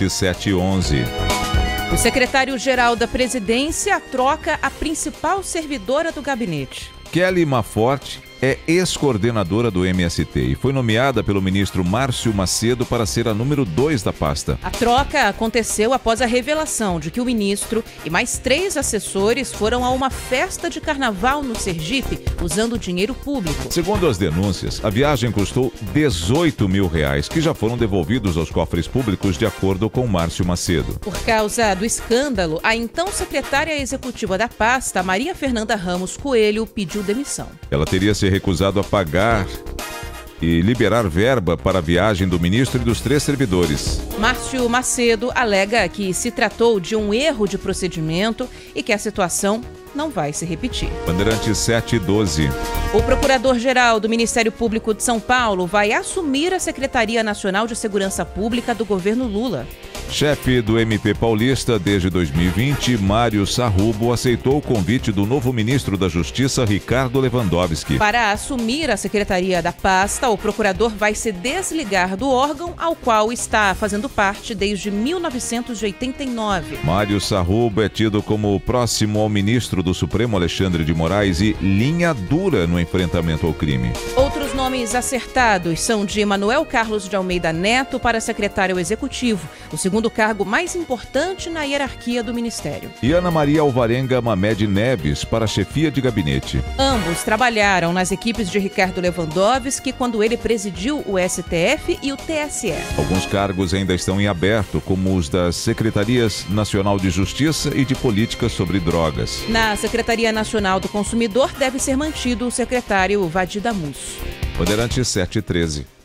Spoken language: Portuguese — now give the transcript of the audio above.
Bandeirante 711. O secretário-geral da presidência troca a principal servidora do gabinete. Kelly Maforte é ex-coordenadora do MST e foi nomeada pelo ministro Márcio Macedo para ser a número 2 da pasta. A troca aconteceu após a revelação de que o ministro e mais três assessores foram a uma festa de carnaval no Sergipe usando dinheiro público. Segundo as denúncias, a viagem custou 18 mil reais, que já foram devolvidos aos cofres públicos de acordo com Márcio Macedo. Por causa do escândalo, a então secretária executiva da pasta, Maria Fernanda Ramos Coelho, pediu demissão. Ela teria se recusado a pagar e liberar verba para a viagem do ministro e dos três servidores. Márcio Macedo alega que se tratou de um erro de procedimento e que a situação não vai se repetir. Bandeirante 712. O Procurador-Geral do Ministério Público de São Paulo vai assumir a Secretaria Nacional de Segurança Pública do governo Lula. Chefe do MP Paulista desde 2020, Mário Sarrubo aceitou o convite do novo ministro da Justiça, Ricardo Lewandowski. Para assumir a secretaria da pasta, o procurador vai se desligar do órgão ao qual está fazendo parte desde 1989. Mário Sarrubo é tido como próximo ao ministro do Supremo, Alexandre de Moraes, e linha dura no enfrentamento ao crime. Outros nomes acertados são de Manuel Carlos de Almeida Neto para secretário executivo, o segundo cargo mais importante na hierarquia do ministério. E Ana Maria Alvarenga Mamed Neves para chefia de gabinete. Ambos trabalharam nas equipes de Ricardo Lewandowski quando ele presidiu o STF e o TSE. Alguns cargos ainda estão em aberto, como os das Secretarias Nacional de Justiça e de Políticas sobre Drogas. Na Secretaria Nacional do Consumidor deve ser mantido o secretário Vadir Damus. Bandeirante 713.